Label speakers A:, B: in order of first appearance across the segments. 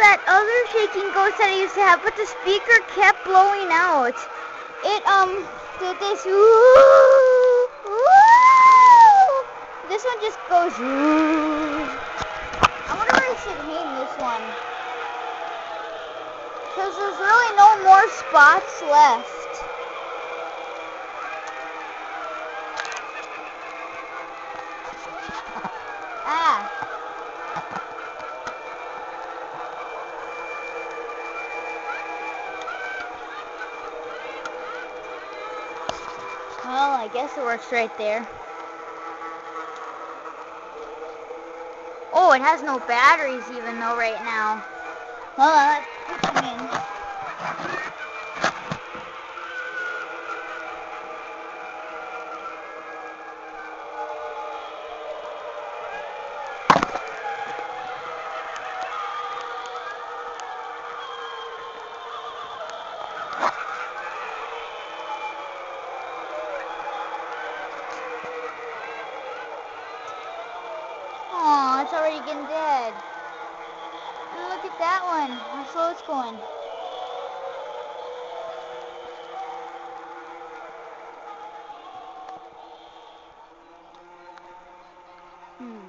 A: that other shaking ghost that I used to have, but the speaker kept blowing out. It, um, did this, woo, woo. This one just goes, woo. I wonder if I should hang this one. Because there's really no more spots left. Well, I guess it works right there. Oh, it has no batteries even though right now. Hold Aw, it's already getting dead. And look at that one. How slow it's going. Hmm.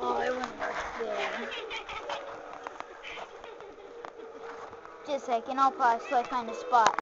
A: Oh, it wouldn't work there. Just a second, I'll pause till I find a spot.